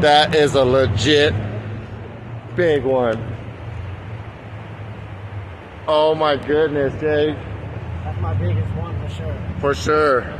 That is a legit big one. Oh my goodness, Jake. That's my biggest one for sure. For sure.